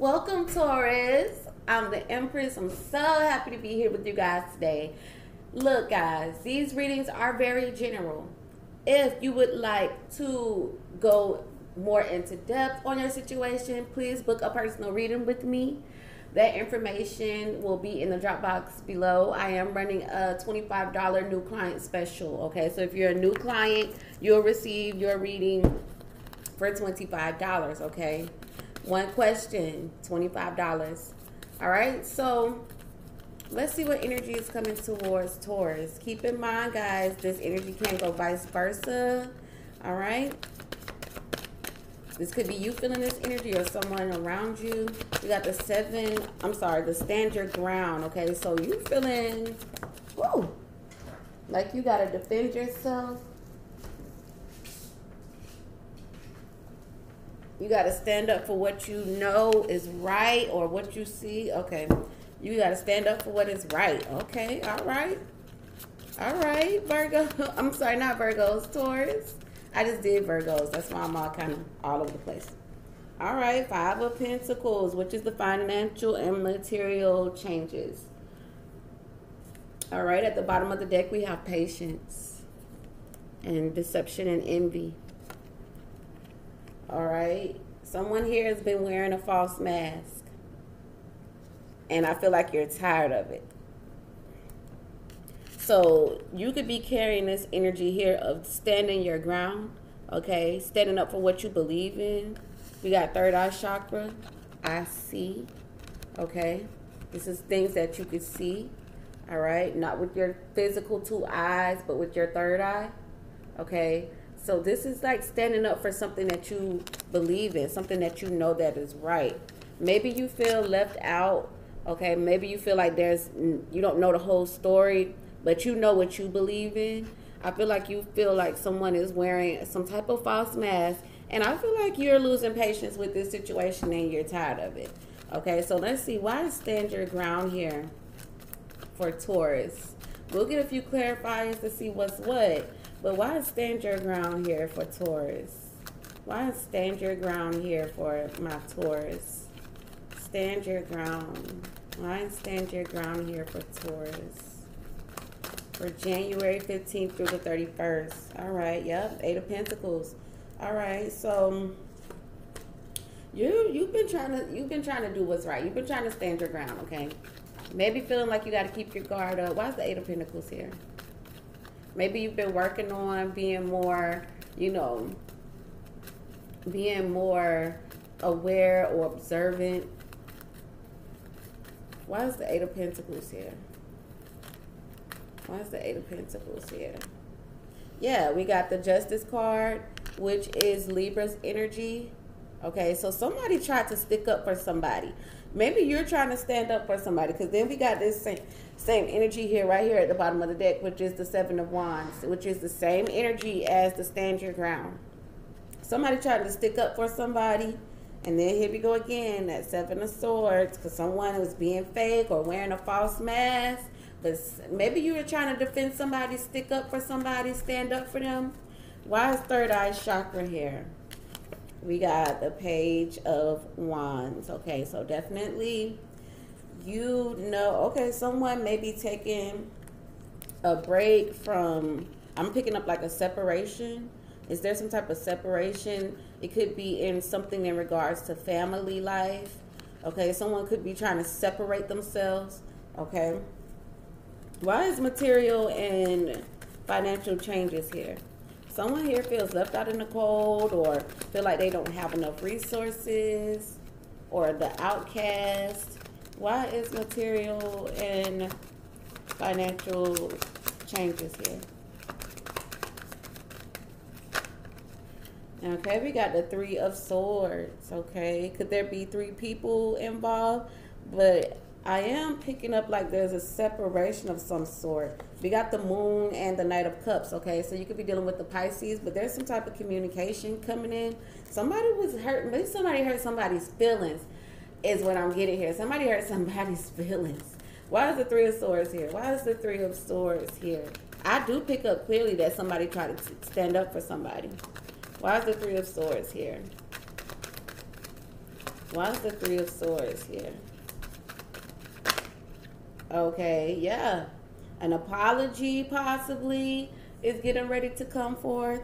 Welcome, Taurus. I'm the Empress. I'm so happy to be here with you guys today. Look, guys, these readings are very general. If you would like to go more into depth on your situation, please book a personal reading with me. That information will be in the Dropbox below. I am running a $25 new client special. Okay, so if you're a new client, you'll receive your reading for $25. Okay, one question, $25. All right, so let's see what energy is coming towards Taurus. Keep in mind, guys, this energy can go vice versa. All right. This could be you feeling this energy or someone around you. You got the seven, I'm sorry, the stand your ground. Okay, so you feeling, whoa, like you got to defend yourself. You got to stand up for what you know is right or what you see. Okay. You got to stand up for what is right. Okay. All right. All right, Virgo. I'm sorry, not Virgos, Taurus. I just did Virgos. That's why I'm all kind of all over the place. All right, Five of Pentacles, which is the financial and material changes. All right, at the bottom of the deck, we have patience and deception and envy. All right, someone here has been wearing a false mask, and I feel like you're tired of it. So you could be carrying this energy here of standing your ground, okay? Standing up for what you believe in. We got third eye chakra. I see, okay? This is things that you could see, all right? Not with your physical two eyes, but with your third eye, okay? So this is like standing up for something that you believe in, something that you know that is right. Maybe you feel left out, okay? Maybe you feel like there's, you don't know the whole story but you know what you believe in. I feel like you feel like someone is wearing some type of false mask, and I feel like you're losing patience with this situation and you're tired of it. Okay, so let's see. Why stand your ground here for Taurus? We'll get a few clarifiers to see what's what. But why stand your ground here for Taurus? Why stand your ground here for my Taurus? Stand your ground. Why stand your ground here for Taurus? for January 15th through the 31st. All right, yep, Eight of Pentacles. All right, so you you've been trying to you've been trying to do what's right. You've been trying to stand your ground, okay? Maybe feeling like you got to keep your guard up. Why is the Eight of Pentacles here? Maybe you've been working on being more, you know, being more aware or observant. Why is the Eight of Pentacles here? Why is the Eight of Pentacles here? Yeah, we got the Justice card, which is Libra's energy. Okay, so somebody tried to stick up for somebody. Maybe you're trying to stand up for somebody because then we got this same, same energy here, right here at the bottom of the deck, which is the Seven of Wands, which is the same energy as the Stand Your Ground. Somebody tried to stick up for somebody. And then here we go again, that Seven of Swords, because someone was being fake or wearing a false mask but maybe you were trying to defend somebody, stick up for somebody, stand up for them. Why is third eye chakra here? We got the page of wands. Okay, so definitely you know, okay, someone may be taking a break from, I'm picking up like a separation. Is there some type of separation? It could be in something in regards to family life. Okay, someone could be trying to separate themselves. Okay. Why is material and financial changes here? Someone here feels left out in the cold or feel like they don't have enough resources or the outcast. Why is material and financial changes here? Okay, we got the three of swords. Okay, could there be three people involved? But I am picking up like there's a separation of some sort. We got the moon and the knight of cups, okay? So you could be dealing with the Pisces, but there's some type of communication coming in. Somebody was hurt, maybe somebody hurt somebody's feelings is what I'm getting here. Somebody hurt somebody's feelings. Why is the three of swords here? Why is the three of swords here? I do pick up clearly that somebody tried to stand up for somebody. Why is the three of swords here? Why is the Three of Swords here? Okay, yeah. An apology possibly is getting ready to come forth.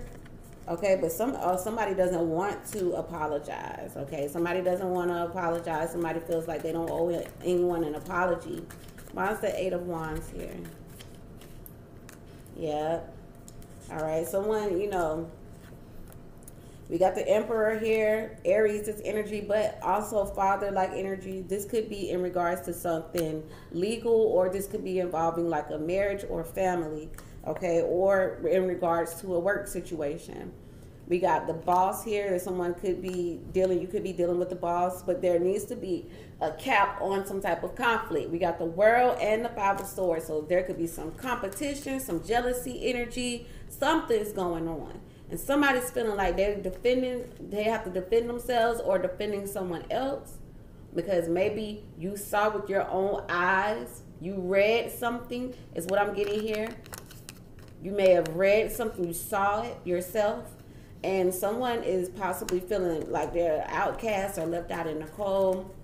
Okay, but some uh, somebody doesn't want to apologize. Okay, somebody doesn't want to apologize. Somebody feels like they don't owe anyone an apology. Why is the Eight of Wands here? Yeah. All right, someone, you know, we got the Emperor here. Aries is energy, but also father-like energy. This could be in regards to something legal, or this could be involving like a marriage or family, okay? Or in regards to a work situation. We got the boss here. That someone could be dealing. You could be dealing with the boss, but there needs to be a cap on some type of conflict. We got the world and the five of swords, so there could be some competition, some jealousy energy. Something's going on and somebody's feeling like they're defending, they have to defend themselves or defending someone else because maybe you saw with your own eyes, you read something, is what I'm getting here. You may have read something, you saw it yourself, and someone is possibly feeling like they're outcast or left out in the cold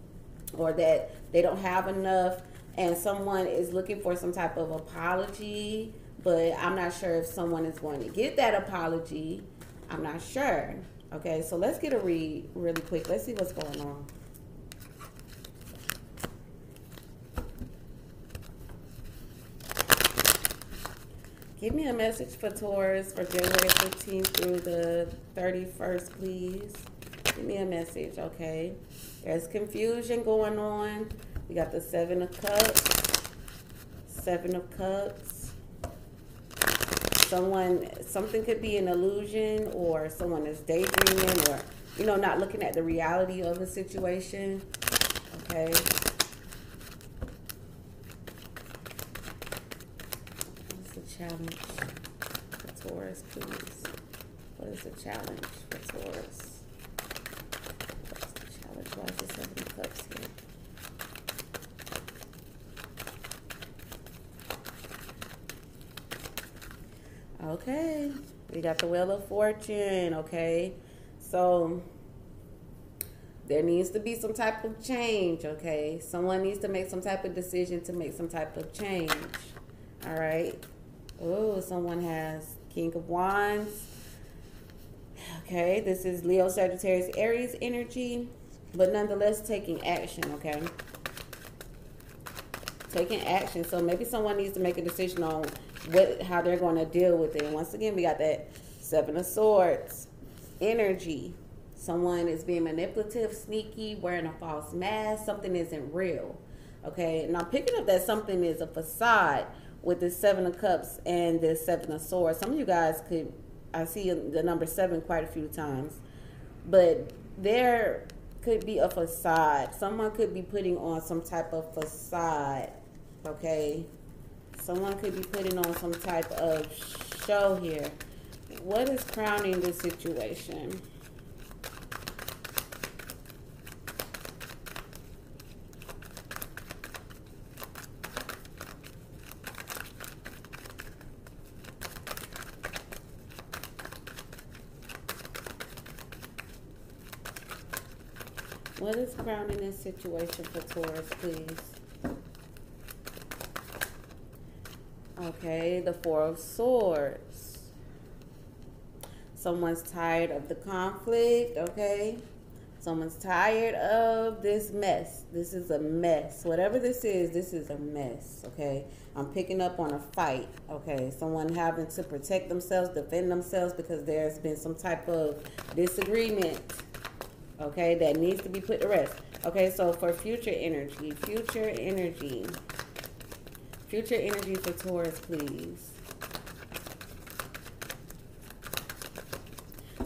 or that they don't have enough, and someone is looking for some type of apology but I'm not sure if someone is going to get that apology. I'm not sure. Okay, so let's get a read really quick. Let's see what's going on. Give me a message for Taurus for January 15th through the 31st, please. Give me a message, okay? There's confusion going on. We got the Seven of Cups, Seven of Cups, someone something could be an illusion or someone is daydreaming or you know not looking at the reality of the situation okay? What's the challenge for taurus please? What is the challenge for taurus? What's the challenge? Why is the seven cups here Okay, we got the Wheel of Fortune, okay? So there needs to be some type of change, okay? Someone needs to make some type of decision to make some type of change, all right? Oh, someone has King of Wands. Okay, this is Leo, Sagittarius, Aries energy, but nonetheless taking action, okay? Taking action. So maybe someone needs to make a decision on what how they're going to deal with it. And once again, we got that seven of swords, energy. Someone is being manipulative, sneaky, wearing a false mask. Something isn't real. Okay, and I'm picking up that something is a facade with the seven of cups and the seven of swords. Some of you guys could, I see the number seven quite a few times, but there could be a facade. Someone could be putting on some type of facade. Okay, Someone could be putting on some type of show here. What is crowning this situation? What is crowning this situation for Taurus, please? Okay, the Four of Swords. Someone's tired of the conflict, okay? Someone's tired of this mess. This is a mess. Whatever this is, this is a mess, okay? I'm picking up on a fight, okay? Someone having to protect themselves, defend themselves because there's been some type of disagreement, okay, that needs to be put to rest. Okay, so for future energy, future energy. Future energy for Taurus, please.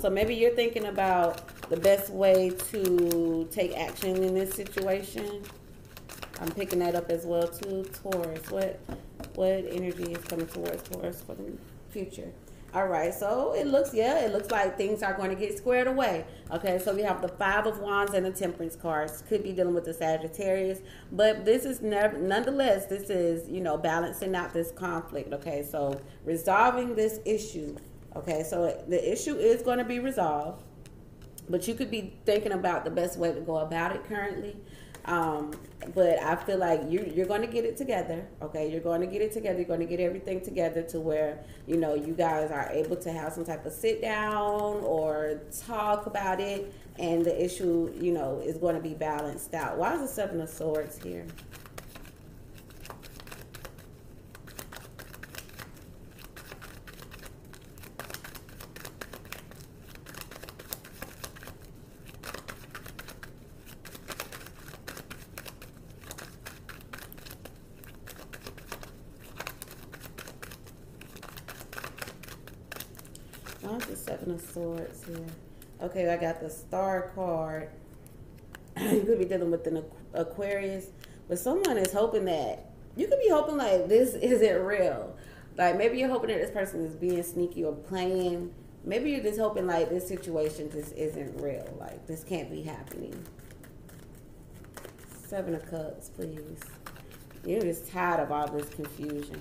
So maybe you're thinking about the best way to take action in this situation. I'm picking that up as well too. Taurus, what what energy is coming towards Taurus for the future? All right, so it looks, yeah, it looks like things are going to get squared away. Okay, so we have the Five of Wands and the Temperance cards. Could be dealing with the Sagittarius, but this is never, nonetheless, this is, you know, balancing out this conflict. Okay, so resolving this issue. Okay, so the issue is going to be resolved. but you could be thinking about the best way to go about it currently. Um, but I feel like you, you're going to get it together. Okay, you're going to get it together. You're going to get everything together to where you know you guys are able to have some type of sit down or talk about it, and the issue you know is going to be balanced out. Why is the seven of swords here? The seven of swords here? Okay, I got the star card. you could be dealing with an Aquarius, but someone is hoping that you could be hoping like this isn't real. Like maybe you're hoping that this person is being sneaky or playing. Maybe you're just hoping like this situation just isn't real. Like this can't be happening. Seven of Cups, please. You're just tired of all this confusion.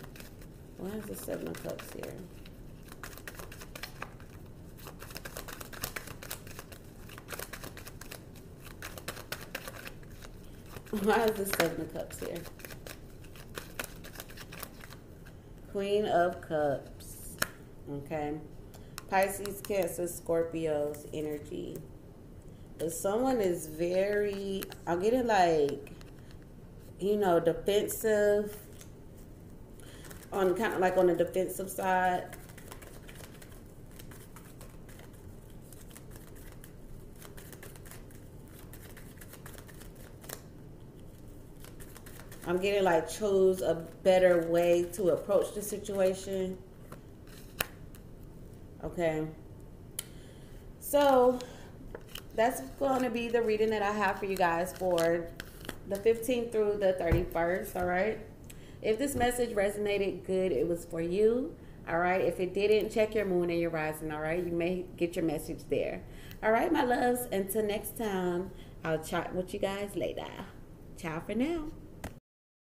Why is the Seven of Cups here? Why is the Seven of Cups here? Queen of Cups. Okay. Pisces, Cancer, Scorpios energy. If someone is very, I'm getting like, you know, defensive, on kind of like on the defensive side. I'm getting like chose a better way to approach the situation. Okay. So that's going to be the reading that I have for you guys for the 15th through the 31st. All right. If this message resonated good, it was for you. All right. If it didn't, check your moon and your rising. All right. You may get your message there. All right, my loves. Until next time, I'll chat with you guys later. Ciao for now.